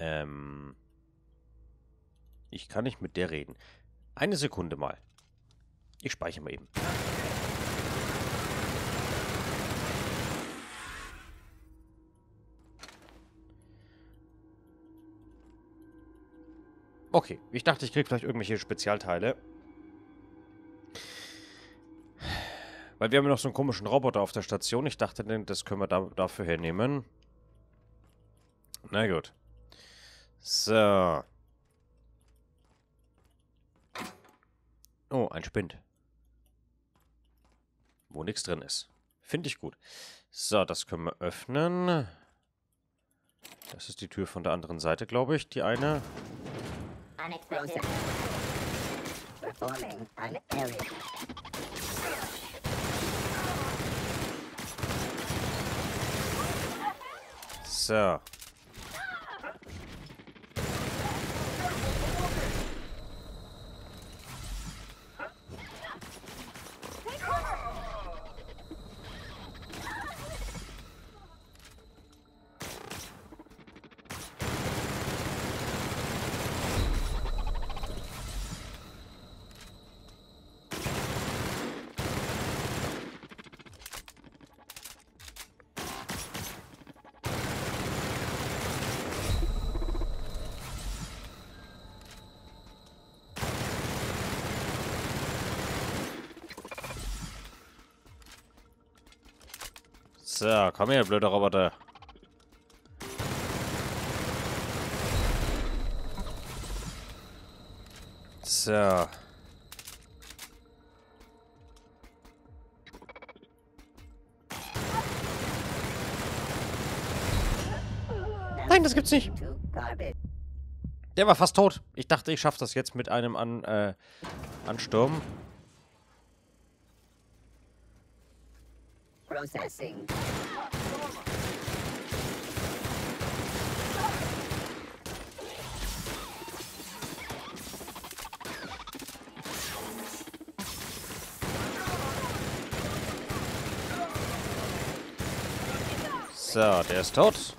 Ähm. Ich kann nicht mit der reden. Eine Sekunde mal. Ich speichere mal eben. Okay, ich dachte, ich kriege vielleicht irgendwelche Spezialteile. Weil wir haben ja noch so einen komischen Roboter auf der Station. Ich dachte, das können wir da, dafür hernehmen. Na gut. So. Oh, ein Spind. Wo nichts drin ist. Finde ich gut. So, das können wir öffnen. Das ist die Tür von der anderen Seite, glaube ich. Die eine. So. So, komm her, blöder Roboter. So. Nein, das gibt's nicht. Der war fast tot. Ich dachte, ich schaffe das jetzt mit einem An äh, Ansturm. Processing. So, der ist tot.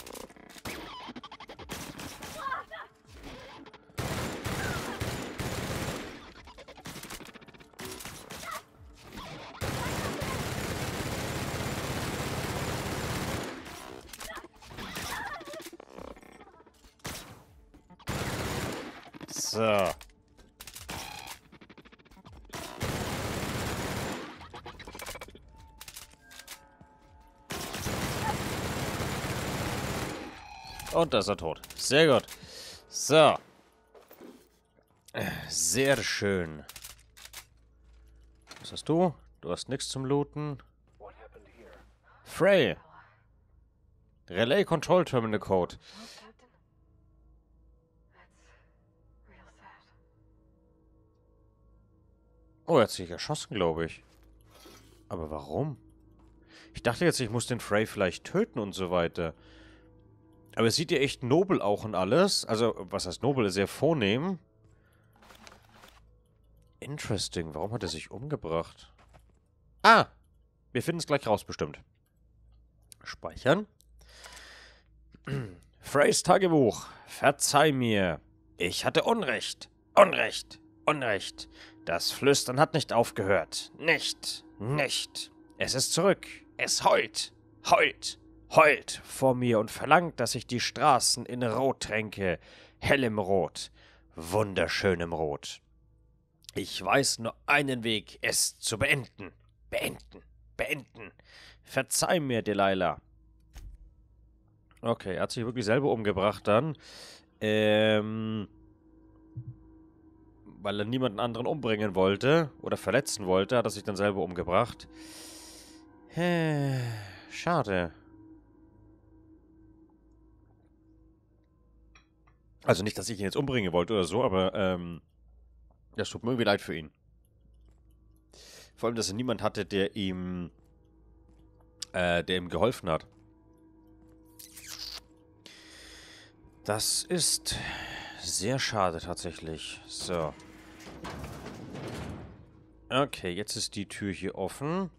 Und da ist er tot. Sehr gut. So. Sehr schön. Was hast du? Du hast nichts zum Looten. Frey. Relay Control Terminal Code. Oh, er hat sich erschossen, glaube ich. Aber warum? Ich dachte jetzt, ich muss den Frey vielleicht töten und so weiter. Aber es sieht ja echt nobel auch und alles. Also, was heißt nobel? Sehr vornehm. Interesting. Warum hat er sich umgebracht? Ah! Wir finden es gleich raus, bestimmt. Speichern. Freys Tagebuch. Verzeih mir. Ich hatte Unrecht. Unrecht. Unrecht. Das Flüstern hat nicht aufgehört. Nicht, nicht. Es ist zurück. Es heult, heult, heult vor mir und verlangt, dass ich die Straßen in Rot tränke. Hellem Rot, wunderschönem Rot. Ich weiß nur einen Weg, es zu beenden. Beenden, beenden. Verzeih mir, Delilah. Okay, er hat sich wirklich selber umgebracht dann. Ähm weil er niemanden anderen umbringen wollte oder verletzen wollte, hat er sich dann selber umgebracht. Schade. Also nicht, dass ich ihn jetzt umbringen wollte oder so, aber ähm, das tut mir irgendwie leid für ihn. Vor allem, dass er niemand hatte, der ihm, äh, der ihm geholfen hat. Das ist sehr schade tatsächlich. So. Okay, jetzt ist die Tür hier offen.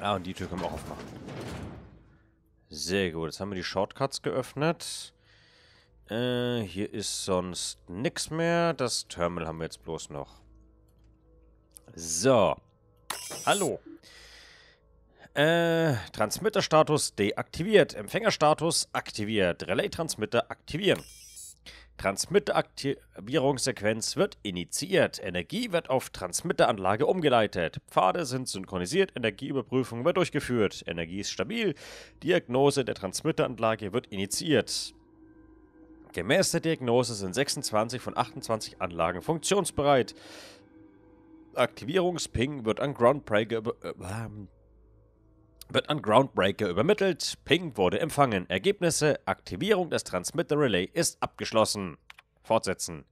Ah, und die Tür können wir auch aufmachen. Sehr gut. Jetzt haben wir die Shortcuts geöffnet. Äh, hier ist sonst nichts mehr. Das Terminal haben wir jetzt bloß noch. So. Hallo. Äh, Transmitterstatus deaktiviert. Empfängerstatus aktiviert. Relay-Transmitter aktivieren. Transmitteraktivierungssequenz wird initiiert. Energie wird auf Transmitteranlage umgeleitet. Pfade sind synchronisiert. Energieüberprüfung wird durchgeführt. Energie ist stabil. Diagnose der Transmitteranlage wird initiiert. Gemäß der Diagnose sind 26 von 28 Anlagen funktionsbereit. Aktivierungsping wird an Groundbreaker, äh, wird an Groundbreaker übermittelt. Ping wurde empfangen. Ergebnisse: Aktivierung des Transmitter Relay ist abgeschlossen. Fortsetzen.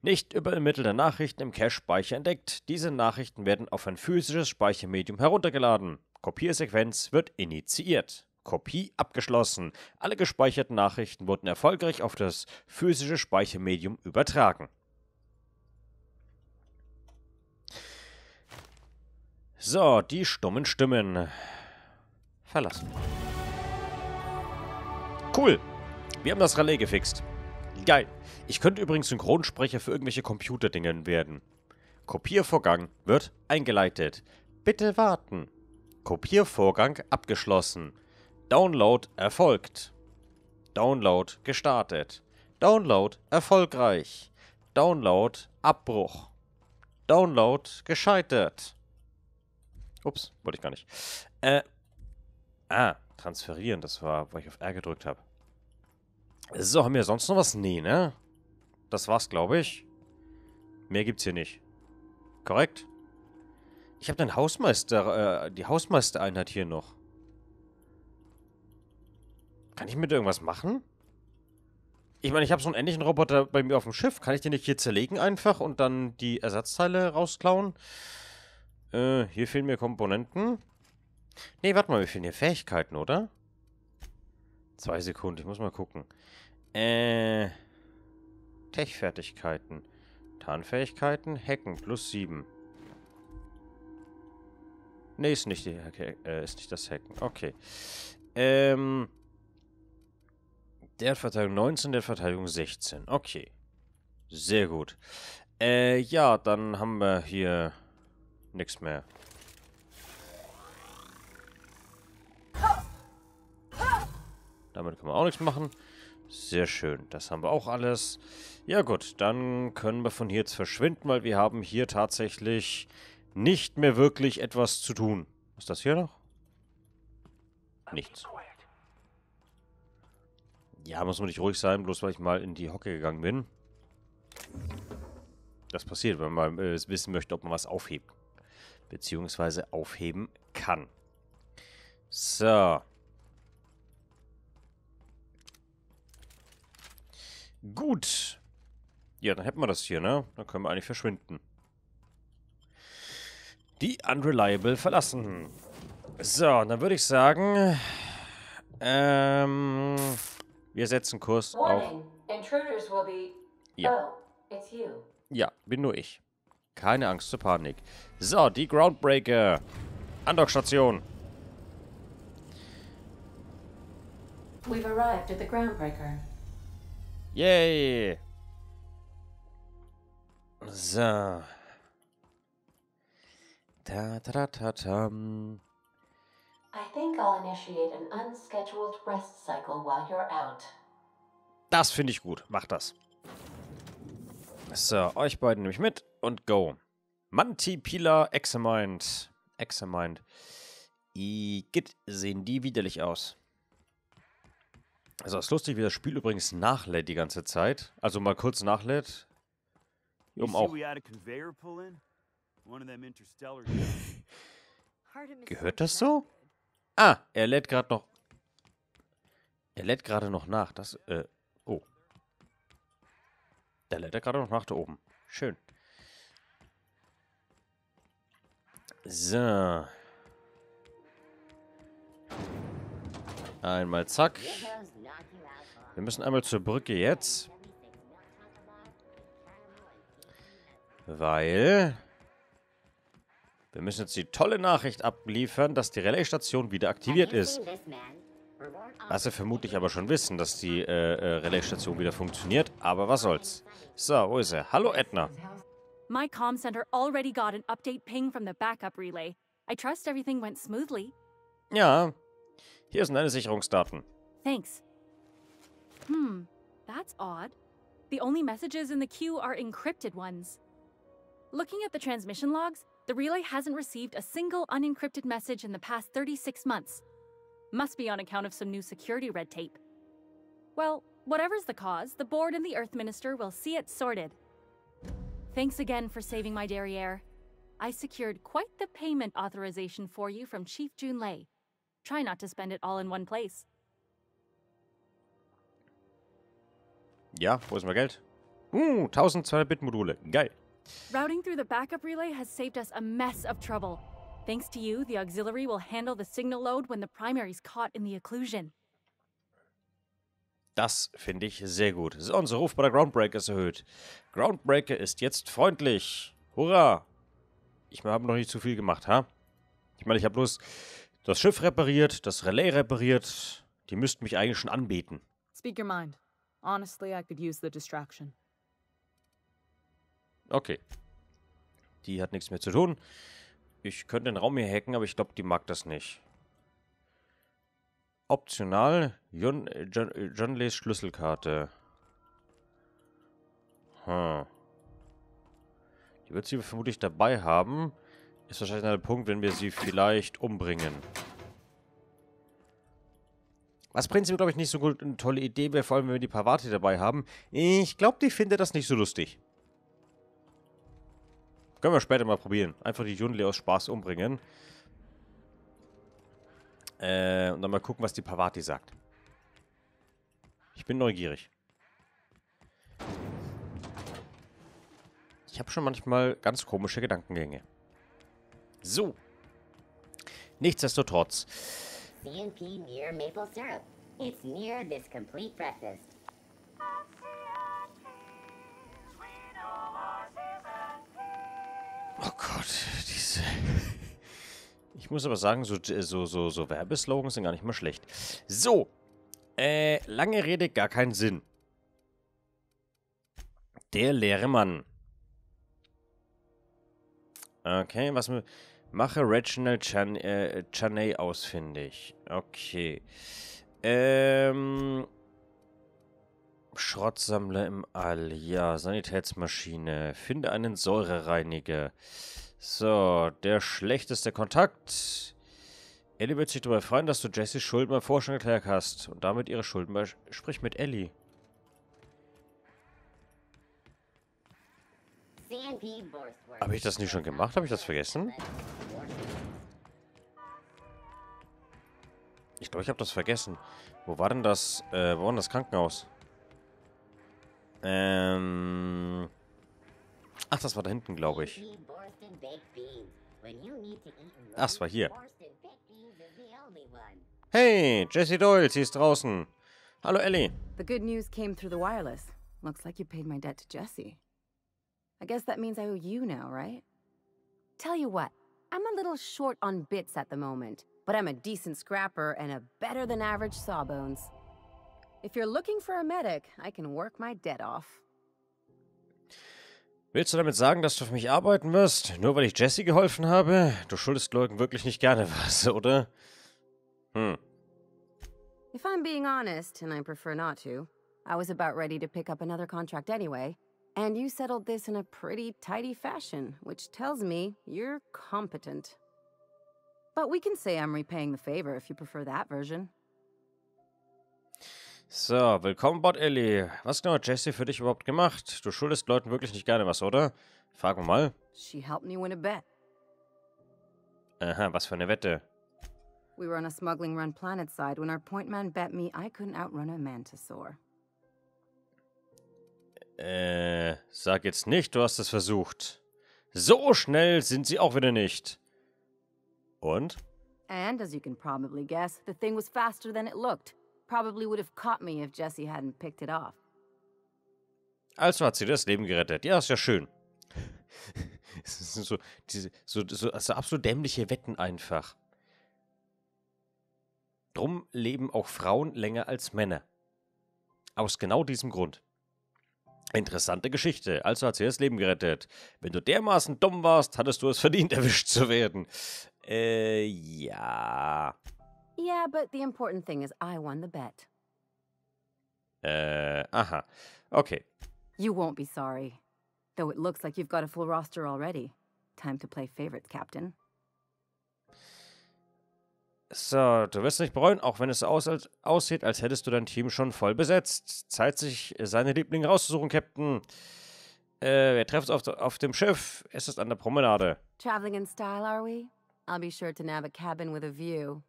Nicht übermittelte Nachrichten im Cache-Speicher entdeckt. Diese Nachrichten werden auf ein physisches Speichermedium heruntergeladen. Kopiersequenz wird initiiert. Kopie abgeschlossen. Alle gespeicherten Nachrichten wurden erfolgreich auf das physische Speichermedium übertragen. So, die stummen Stimmen verlassen. Cool. Wir haben das Relais gefixt. Geil. Ich könnte übrigens Synchronsprecher für irgendwelche Computerdingen werden. Kopiervorgang wird eingeleitet. Bitte warten. Kopiervorgang abgeschlossen. Download erfolgt. Download gestartet. Download erfolgreich. Download Abbruch. Download gescheitert. Ups, wollte ich gar nicht. Äh, Ah, transferieren. Das war, weil ich auf R gedrückt habe. So, haben wir sonst noch was? Nee, ne? Das war's, glaube ich. Mehr gibt's hier nicht. Korrekt? Ich habe den Hausmeister, äh, die Hausmeistereinheit hier noch. Kann ich mit irgendwas machen? Ich meine, ich habe so einen ähnlichen Roboter bei mir auf dem Schiff. Kann ich den nicht hier zerlegen einfach und dann die Ersatzteile rausklauen? Äh, hier fehlen mir Komponenten. Nee, warte mal, wir finden hier Fähigkeiten, oder? Zwei Sekunden, ich muss mal gucken. Äh. Tech-Fertigkeiten. Tarnfähigkeiten, Hacken, plus sieben. Nee, ist nicht, die, äh, ist nicht das Hacken. Okay. Ähm. Der hat Verteidigung 19, der hat Verteidigung 16. Okay. Sehr gut. Äh, ja, dann haben wir hier nichts mehr. Damit können wir auch nichts machen. Sehr schön. Das haben wir auch alles. Ja gut, dann können wir von hier jetzt verschwinden, weil wir haben hier tatsächlich nicht mehr wirklich etwas zu tun. Was ist das hier noch? Nichts. Ja, muss man nicht ruhig sein, bloß weil ich mal in die Hocke gegangen bin. Das passiert, wenn man äh, wissen möchte, ob man was aufhebt. Beziehungsweise aufheben kann. So. Gut. Ja, dann hätten wir das hier, ne? Dann können wir eigentlich verschwinden. Die Unreliable verlassen. So, dann würde ich sagen... Ähm... Wir setzen Kurs auf... Ja. Oh, ja, bin nur ich. Keine Angst zur Panik. So, die Groundbreaker. Andockstation. We've arrived at the Groundbreaker. Yay! So. Da, da, da, da, I think I'll initiate an unscheduled rest cycle while you're out. Das finde ich gut. Mach das. So, euch beiden nehme ich mit und go. Mantipila Examind. Examind. Igitt, sehen die widerlich aus. Also, es ist lustig, wie das Spiel übrigens nachlädt die ganze Zeit. Also mal kurz nachlädt. Hier oben auch. Gehört das so? Ah, er lädt gerade noch. Er lädt gerade noch nach. Das, äh, oh. Der lädt er gerade noch nach da oben. Schön. So. Einmal zack. Wir müssen einmal zur Brücke jetzt. Weil... Wir müssen jetzt die tolle Nachricht abliefern, dass die Relaisstation wieder aktiviert ist. Was sie vermutlich aber schon wissen, dass die äh, äh, Relaisstation wieder funktioniert. Aber was soll's. So, wo ist er? Hallo, Edna. My comm center already got an update ping from the backup relay. I trust everything went smoothly. Ja, hier sind deine Sicherungsdaten. Thanks. Hmm, that's odd. The only messages in the queue are encrypted ones. Looking at the transmission logs, the relay hasn't received a single unencrypted message in the past 36 months. Must be on account of some new security red tape. Well, whatever's the cause, the board and the Earth Minister will see it sorted. Thanks again for saving my derriere. I secured quite the payment authorization for you from Chief Junlei. Try not to spend it all in one place. Ja, wo ist mein Geld? Uh, 1200 Bit-Module. Geil. Routing through the backup relay has saved us a mess of trouble. Thanks to you, the auxiliary will handle the signal load when the primary's caught in the occlusion. Das finde ich sehr gut. So, unser Ruf bei der Groundbreaker ist erhöht. Groundbreaker ist jetzt freundlich. Hurra! Ich habe noch nicht zu viel gemacht, ha? Ich meine, ich habe bloß das Schiff repariert, das Relais repariert. Die müssten mich eigentlich schon anbeten. Speak your mind. Honestly, I could use the distraction. Okay. Die hat nichts mehr zu tun. Ich könnte den Raum hier hacken, aber ich glaube, die mag das nicht. Optional. John, John, John Lees Schlüsselkarte. Hm. Die wird sie vermutlich dabei haben. Ist wahrscheinlich der Punkt, wenn wir sie vielleicht umbringen. Was prinzipiell, glaube ich, nicht so gut eine tolle Idee wäre, vor allem, wenn wir die Pavati dabei haben. Ich glaube, die findet das nicht so lustig. Können wir später mal probieren. Einfach die Junle aus Spaß umbringen. Äh, und dann mal gucken, was die Pavati sagt. Ich bin neugierig. Ich habe schon manchmal ganz komische Gedankengänge. So. Nichtsdestotrotz. CNP Near Maple Syrup. It's near this complete breakfast. Oh Gott, diese... Ich muss aber sagen, so, so, so, so Werbeslogans sind gar nicht mal schlecht. So. Äh, lange Rede, gar keinen Sinn. Der leere Mann. Okay, was mir... Mache Reginald Chan, äh, Chaney ausfindig. Okay. Ähm... Schrottsammler im All. Ja, Sanitätsmaschine. Finde einen Säurereiniger. So, der schlechteste Kontakt. Ellie wird sich darüber freuen, dass du Jessys Schulden beim Forschung erklärt hast. Und damit ihre Schulden bei... Sprich mit Ellie. Habe ich das nicht schon gemacht? Habe ich das vergessen? Ich glaube, ich habe das vergessen. Wo war denn das? Äh, wo war denn das Krankenhaus? Ähm. Ach, das war da hinten, glaube ich. Ach, es war hier. Hey, Jessie Doyle, sie ist draußen. Hallo, Ellie. The good news came through the wireless. Looks like you paid my debt to Jesse. I guess that means I owe you now, right? Tell you what, I'm a little short on bits at the moment, but I'm a decent scrapper and a better than average sawbones. If you're looking for a medic, I can work my debt off. Willst du damit sagen, dass du für mich arbeiten wirst? Nur weil ich Jesse geholfen habe? Du schuldest Leuten wirklich nicht gerne was, oder? Hm. If I'm being honest, and I prefer not to, I was about ready to pick up another contract anyway, and you settled this in a pretty tidy fashion, which tells me you're competent. But we can say I'm repaying the favor if you prefer that version. So, willkommen, Bot Ellie. Was genau hat Jessie für dich überhaupt gemacht? Du schuldest Leuten wirklich nicht gerne was, oder? Fragen wir mal. She helped me win a bet. Aha, was für eine Wette. We were on a smuggling run planet side when our point man bet me I couldn't outrun a mantisaur. Äh, sag jetzt nicht, du hast es versucht. So schnell sind sie auch wieder nicht. Und? And as you can probably guess, the thing was faster than it looked. Probably would have caught me if Jesse hadn't picked it off. Also hat sie das Leben gerettet. Ja, ist ja schön. Es sind so, diese, so, so, so absolut dämliche Wetten einfach. Drum leben auch Frauen länger als Männer. Aus genau diesem Grund. Interessante Geschichte. Also hat sie das Leben gerettet. Wenn du dermaßen dumm warst, hattest du es verdient, erwischt zu werden. Äh, ja. Yeah, but the important thing is I won the bet. Äh, aha. Okay. You won't be sorry. Though it looks like you've got a full roster already. Time to play favorites, Captain. So, du wirst nicht bereuen, auch wenn es aus, als, aussieht, als hättest du dein Team schon voll besetzt. Zeit, sich seine Lieblinge rauszusuchen, Captain. Äh, wir treffen uns auf, auf dem Schiff. Es ist an der Promenade. Traveling in style, are we? I'll be sure to nab a cabin with a view.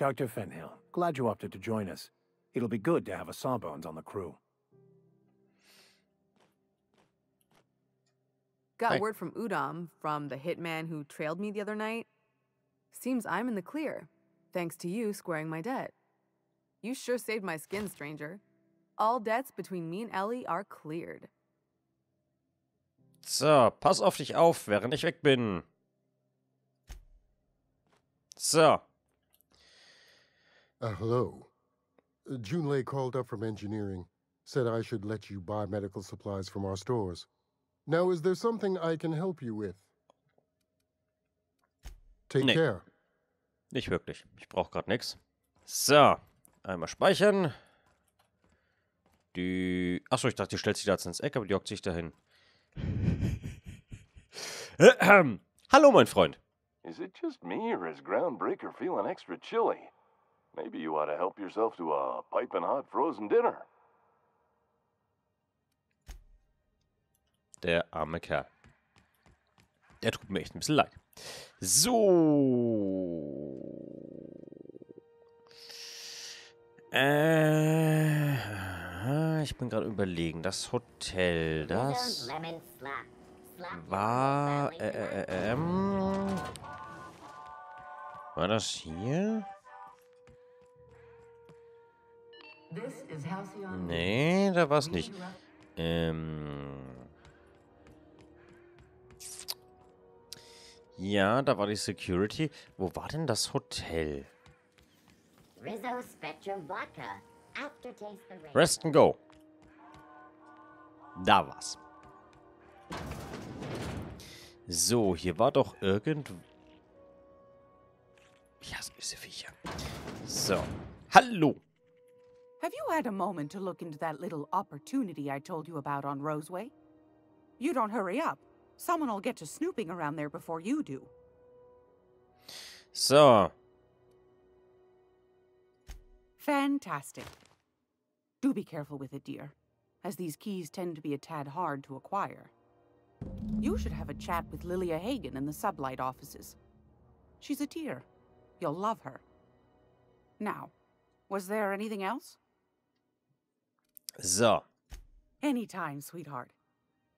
Dr. Fenhill, glad you opted to join us. It'll be good to have a Sawbones on the crew. Got Hey. word from Udam, from the hitman who trailed me the other night. Seems I'm in the clear, thanks to you squaring my debt. You sure saved my skin, stranger. All debts between me and Ellie are cleared. So, pass auf dich auf, während ich weg bin. So, Uh, hello. Uh, Junlei called up from engineering, said I should let you buy medical supplies from our stores. Now, is there something I can help you with? Take Nee. care. nicht wirklich. Ich brauche gerade nichts. So, einmal speichern. Die. Achso, ich dachte, die stellt sich da jetzt ins Eck, aber die hockt sich dahin. Hallo, mein Freund. Is it just me, or is Groundbreaker feeling extra chilly? Maybe you ought to help yourself to a piping hot frozen dinner. Der arme Kerl. Der tut mir echt ein bisschen leid. So. Äh, ich bin gerade überlegen. Das Hotel, das war. Äh, äh, äh, ähm, war das hier? Nee, da war es nicht. Ähm. Ja, da war die Security. Wo war denn das Hotel? Rizzo Spectrum Vodka. Aftertaste the rain. Rest and go. Da war's. So, hier war doch irgend... Ich hasse diese Viecher. So. Hallo. Have you had a moment to look into that little opportunity I told you about on Roseway? You don't hurry up. Someone will get to snooping around there before you do. So. Fantastic. Do be careful with it, dear, as these keys tend to be a tad hard to acquire. You should have a chat with Lilia Hagen in the sublight offices. She's a dear. You'll love her. Now, was there anything else? So. Anytime, sweetheart.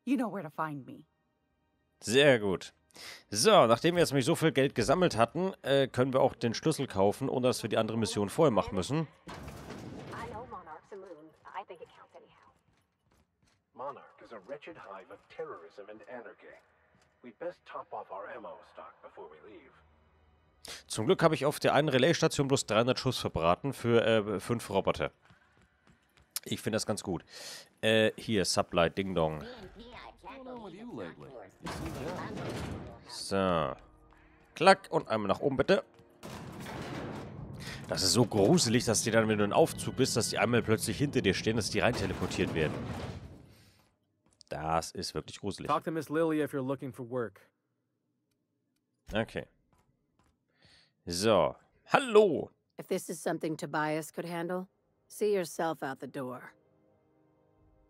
You know where to find me. Sehr gut. So, nachdem wir jetzt nämlich so viel Geld gesammelt hatten, äh, können wir auch den Schlüssel kaufen, ohne dass wir die andere Mission vorher machen müssen. Monarch is a wretched hive of terrorism and anarchy. We'd best top off our ammo stock before we leave. Zum Glück habe ich auf der einen Relaisstation bloß 300 Schuss verbraten für äh, fünf Roboter. Ich finde das ganz gut. Äh, hier, Sublight, Ding Dong. So. Klack und einmal nach oben, bitte. Das ist so gruselig, dass die dann, wenn du in Aufzug bist, dass die einmal plötzlich hinter dir stehen, dass die rein teleportiert werden. Das ist wirklich gruselig. Talk to Miss Lily if you're looking for work. Okay. So. Hallo. If this is something Tobias could handle, see yourself out the door.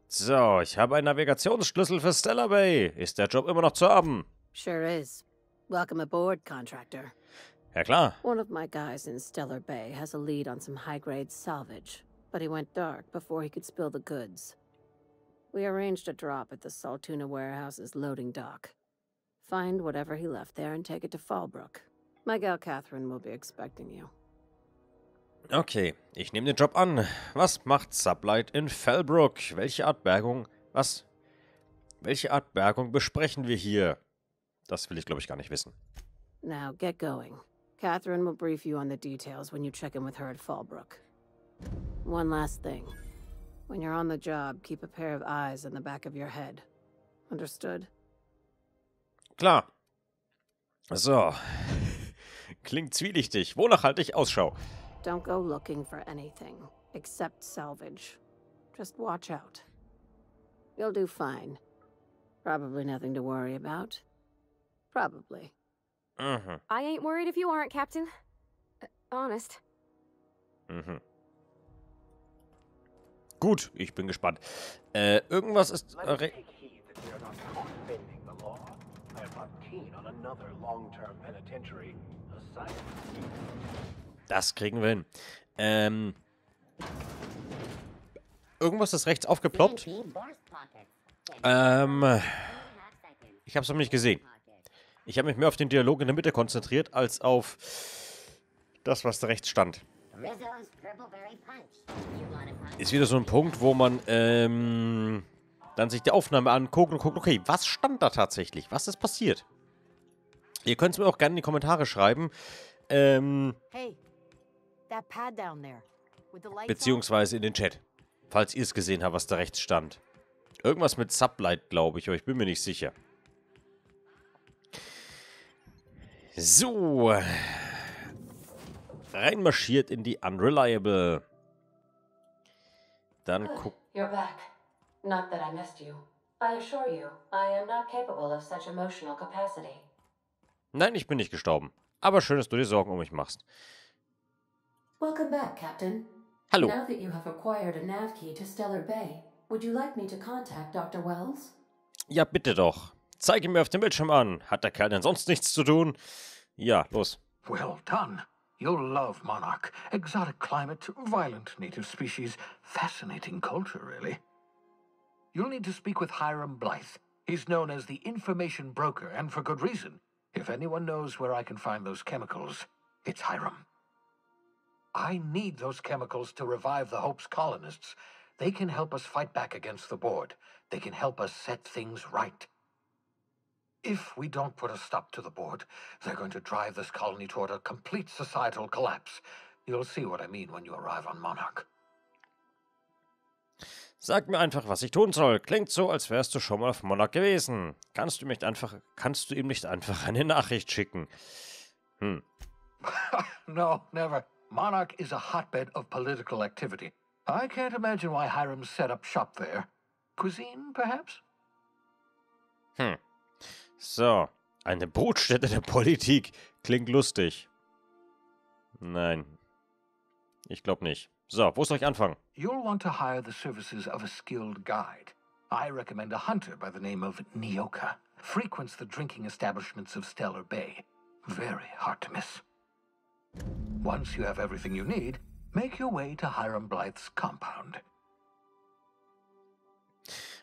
So, ich habe einen Navigationsschlüssel für Stellar Bay. Ist der Job immer noch zu haben? Sure is. Welcome aboard, contractor. Ja klar. One of my guys in Stellar Bay has a lead on some high grade salvage, but he went dark before he could spill the goods. We arranged a drop at the Saltuna warehouse's loading dock. Find whatever he left there and take it to Fallbrook. My gal Catherine will be expecting you. Okay, ich nehme den Job an. Was macht Sublight in Fellbrook? Welche Art Bergung? Was? Welche Art Bergung besprechen wir hier? Das will ich, glaube ich, gar nicht wissen. Now get going. Catherine will brief you on the details when you check in with her at Fallbrook. One last thing. When you're on the job, keep a pair of eyes in the back of your head. Understood? Klar. So. Klingt zwielichtig. Wonach halte ich Ausschau? Don't go looking for anything, except salvage. Just watch out. You'll do fine. Probably nothing to worry about. Probably. Mhm. I ain't worried if you aren't, Captain. Uh, honest. Mhm. Gut, ich bin gespannt. Äh, irgendwas ist. Äh, das kriegen wir hin. Ähm. Irgendwas ist rechts aufgeploppt. Ähm. Ich hab's noch nicht gesehen. Ich habe mich mehr auf den Dialog in der Mitte konzentriert, als auf das, was da rechts stand. Ist wieder so ein Punkt, wo man ähm, dann sich die Aufnahme anguckt und guckt, okay, was stand da tatsächlich? Was ist passiert? Ihr könnt es mir auch gerne in die Kommentare schreiben. Ähm, Hey, beziehungsweise in den Chat. Falls ihr es gesehen habt, was da rechts stand. Irgendwas mit Sublight, glaube ich, aber ich bin mir nicht sicher. So. Reinmarschiert in die Unreliable. Dann guck. You're back. Not that I missed you. I assure you, I am not capable of such emotional capacity. Nein, ich bin nicht gestorben. Aber schön, dass du dir Sorgen um mich machst. Welcome back, Captain. Hallo. Now that you have acquired a nav key to Stellar Bay, would you like me to contact Dr. Wells? Ja, bitte doch. Zeige mir auf dem Bildschirm an. Hat der Kerl denn sonst nichts zu tun? Ja, los. Well done. You'll love Monarch. Exotic climate, violent native species, fascinating culture, really. You'll need to speak with Hiram Blythe. He's known as the information broker, and for good reason. If anyone knows where I can find those chemicals, it's Hiram. I need those chemicals to revive the Hope's colonists. They can help us fight back against the board. They can help us set things right. If we don't put a stop to the board, they're going to drive this colony toward a complete societal collapse. You'll see what I mean when you arrive on Monarch. Sag mir einfach, was ich tun soll. Klingt so, als wärst du schon mal auf Monarch gewesen. Kannst du mich einfach, kannst du ihm nicht einfach eine Nachricht schicken? Hm. no, never. Monarch is a hotbed of political activity. I can't imagine why Hiram set up shop there. Cuisine, perhaps? Hm. So. Eine Brutstätte der Politik. Klingt lustig. Nein. Ich glaube nicht. So, wo soll ich anfangen? You'll want to hire the services of a skilled guide. I recommend a hunter by the name of Nioka. Frequents the drinking establishments of Stellar Bay. Very hard to miss. Once you have everything you need, make your way to Hiram Blythe's compound.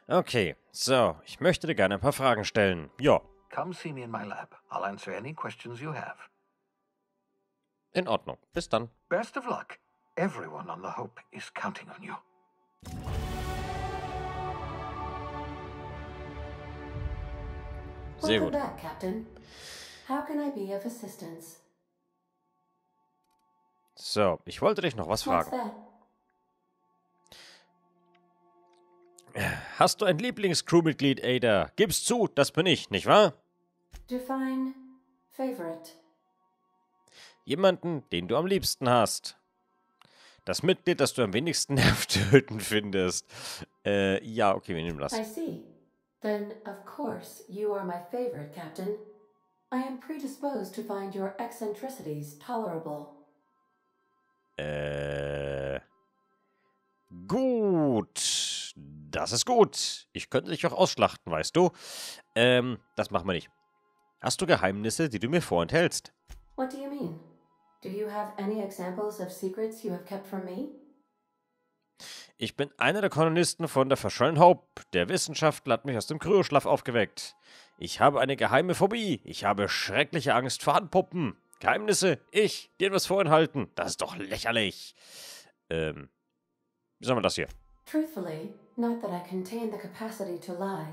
Okay, so. Ich möchte dir gerne ein paar Fragen stellen. Ja, Come see me in my lab. I'll answer any questions you have. in Ordnung. Bis dann. Best of luck. Everyone on the Hope is counting on you. Sehr gut. back, Captain. How can I be of assistance? So, ich wollte dich noch was fragen. Hast du ein Lieblings-Crewmitglied, Ada? Gib's zu, das bin ich, nicht wahr? Define favorite. Jemanden, den du am liebsten hast. Das Mitglied, das du am wenigsten nervtötend findest. Äh, ja, okay, wir nehmen das. I see. Then, of course, you are my favorite, Captain. I am predisposed to find your eccentricities tolerable. Äh. Gut. Das ist gut. Ich könnte dich auch ausschlachten, weißt du. Ähm, das machen wir nicht. Hast du Geheimnisse, die du mir vorenthältst? What do you mean? Do you have any examples of secrets you have kept from me? Ich bin einer der Kolonisten von der verschollenen Hope. Der Wissenschaftler hat mich aus dem Kryoschlaf aufgeweckt. Ich habe eine geheime Phobie. Ich habe schreckliche Angst vor Handpuppen. Geheimnisse? Ich? Dir etwas vorenthalten? Das ist doch lächerlich. Ähm, wie soll man das hier? Truthfully, not that I contain the capacity to lie.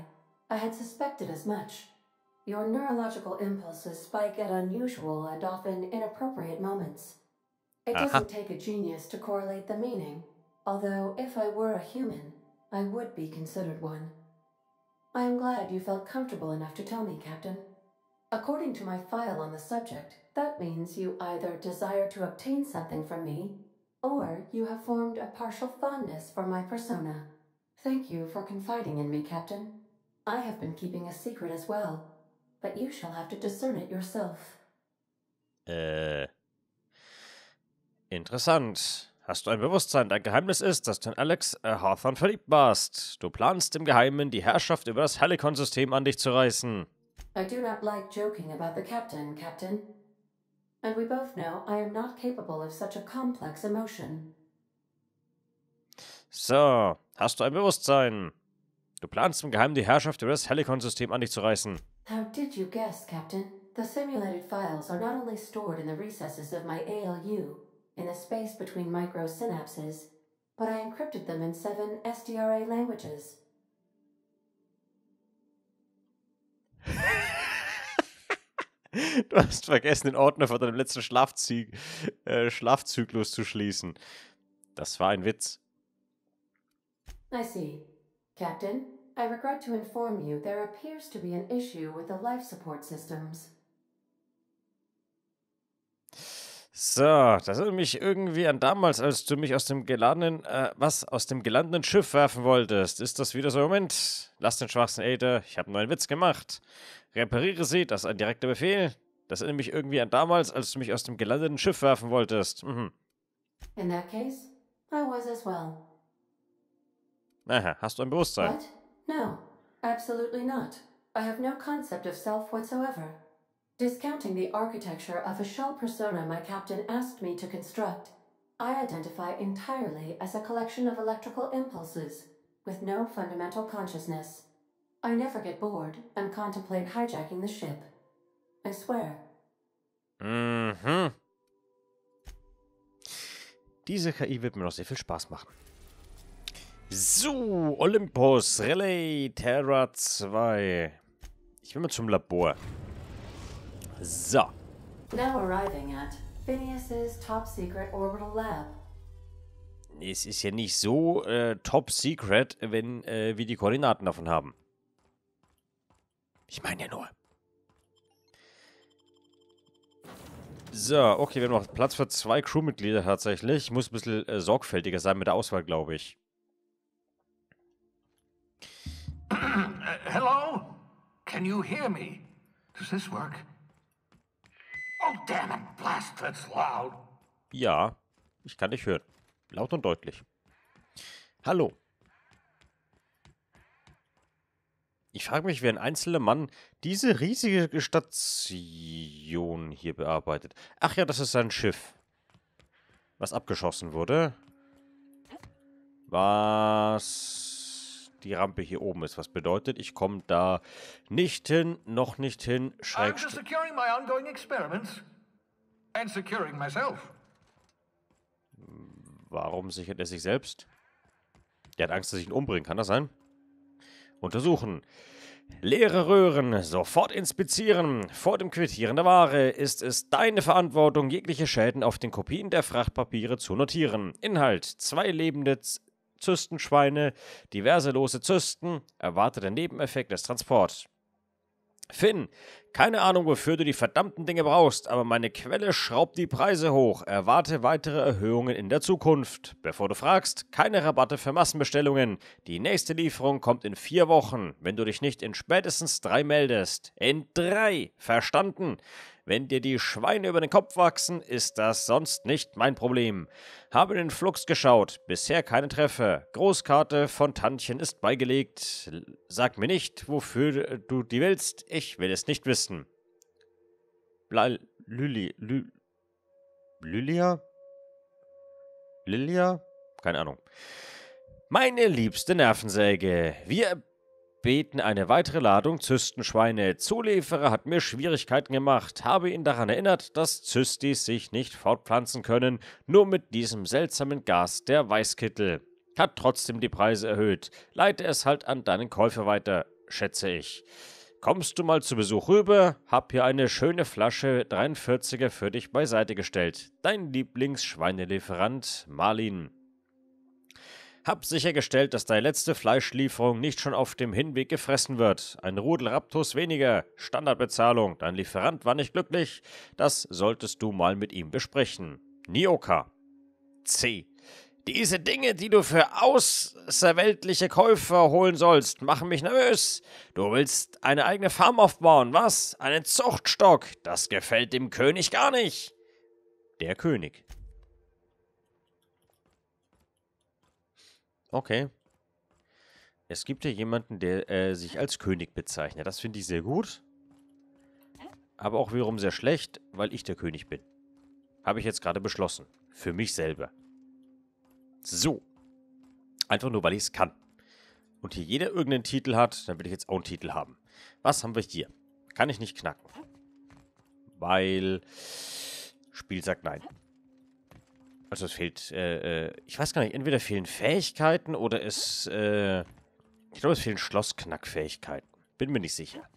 I had suspected as much. Your neurological impulses spike at unusual and often inappropriate moments. It Aha. doesn't take a genius to correlate the meaning, although if I were a human, I would be considered one. I am glad you felt comfortable enough to tell me, Captain. According to my file on the subject, that means you either desire to obtain something from me, or you have formed a partial fondness for my persona. Thank you for confiding in me, Captain. I have been keeping a secret as well, but you shall have to discern it yourself. Äh. Interessant. Hast du ein Bewusstsein? Dein Geheimnis ist, dass du in Alex äh, Hawthorne verliebt warst. Du planst im Geheimen, die Herrschaft über das Helicon-System an dich zu reißen. I do not like joking about the captain, Captain. And we both know I am not capable of such a complex emotion. So, hast du ein Bewusstsein? Du planst im Geheimen, die Herrschaft über das Helicon-System an dich zu reißen. How did you guess, Captain? The simulated files are not only stored in the recesses of my ALU, in the space between microsynapses, but I encrypted them in seven SDRA languages. Du hast vergessen, den Ordner von deinem letzten Schlafzy äh, Schlafzyklus zu schließen. Das war ein Witz. I see. Captain, I regret to inform you there appears to be an issue with the life support systems. So, das erinnert mich irgendwie an damals, als du mich aus dem geladenen, äh, was, aus dem gelandeten Schiff werfen wolltest. Ist das wieder so? Moment, lass den schwachsten Aether, ich habe nur einen Witz gemacht. Repariere sie, das ist ein direkter Befehl. Das erinnert mich irgendwie an damals, als du mich aus dem gelandeten Schiff werfen wolltest. Mhm. In that case, I was as well. Aha, hast du ein Bewusstsein? What? No, absolutely not. I have no concept of self whatsoever. Discounting the architecture of a shell persona my captain asked me to construct, I identify entirely as a collection of electrical impulses with no fundamental consciousness. I never get bored and contemplate hijacking the ship. I swear. Mhm. Diese KI wird mir noch sehr viel Spaß machen. So, Olympus, Relay, Terra 2. Ich will mal zum Labor. Lab. Es ist ja nicht so äh, top secret, wenn äh, wir die Koordinaten davon haben. Ich meine ja nur. So, okay, wir haben noch Platz für zwei Crewmitglieder tatsächlich. Ich muss ein bisschen äh, sorgfältiger sein mit der Auswahl, glaube ich. Hello? Can you hear me? Does this work? Oh, damn it, blast, that's loud. Ja, ich kann dich hören. Laut und deutlich. Hallo. Ich frage mich, wie ein einzelner Mann diese riesige Station hier bearbeitet. Ach ja, das ist sein Schiff. Was abgeschossen wurde. Was die Rampe hier oben ist. Was bedeutet, ich komme da nicht hin, noch nicht hin. Myself. Warum sichert er sich selbst? Der hat Angst, dass ich ihn umbringen. Kann das sein? Untersuchen. Leere Röhren sofort inspizieren. Vor dem Quittieren der Ware ist es deine Verantwortung, jegliche Schäden auf den Kopien der Frachtpapiere zu notieren. Inhalt: zwei lebende Zystenschweine, diverse lose Zysten, erwarteter Nebeneffekt des Transports. Finn, keine Ahnung, wofür du die verdammten Dinge brauchst, aber meine Quelle schraubt die Preise hoch. Erwarte weitere Erhöhungen in der Zukunft. Bevor du fragst, keine Rabatte für Massenbestellungen. Die nächste Lieferung kommt in vier Wochen, wenn du dich nicht in spätestens drei meldest. In drei! Verstanden? Wenn dir die Schweine über den Kopf wachsen, ist das sonst nicht mein Problem. Habe den Flux geschaut, bisher keine Treffer. Großkarte von Tantchen ist beigelegt. Sag mir nicht, wofür du die willst. Ich will es nicht wissen. Blal Lüli Lü Lilia? Lilia? Keine Ahnung. Meine liebste Nervensäge. Wir beten eine weitere Ladung Zystenschweine. Zulieferer hat mir Schwierigkeiten gemacht. Habe ihn daran erinnert, dass Zystis sich nicht fortpflanzen können, nur mit diesem seltsamen Gas der Weißkittel. Hat trotzdem die Preise erhöht. Leite es halt an deinen Käufer weiter, schätze ich. Kommst du mal zu Besuch rüber? Hab hier eine schöne Flasche 43er für dich beiseite gestellt. Dein Lieblingsschweinelieferant Marlin. Hab sichergestellt, dass deine letzte Fleischlieferung nicht schon auf dem Hinweg gefressen wird. Ein Rudel Raptus weniger. Standardbezahlung. Dein Lieferant war nicht glücklich. Das solltest du mal mit ihm besprechen. Nioka. C. Diese Dinge, die du für außerweltliche Käufer holen sollst, machen mich nervös. Du willst eine eigene Farm aufbauen, was? Einen Zuchtstock? Das gefällt dem König gar nicht. Der König. Okay. Es gibt hier jemanden, der äh, sich als König bezeichnet. Das finde ich sehr gut. Aber auch wiederum sehr schlecht, weil ich der König bin. Habe ich jetzt gerade beschlossen. Für mich selber. So. Einfach nur, weil ich es kann. Und hier jeder irgendeinen Titel hat, dann will ich jetzt auch einen Titel haben. Was haben wir hier? Kann ich nicht knacken. Weil Spiel sagt nein. Also es fehlt, äh, äh, ich weiß gar nicht, entweder fehlen Fähigkeiten oder es, äh, ich glaube, es fehlen Schlossknackfähigkeiten. Bin mir nicht sicher.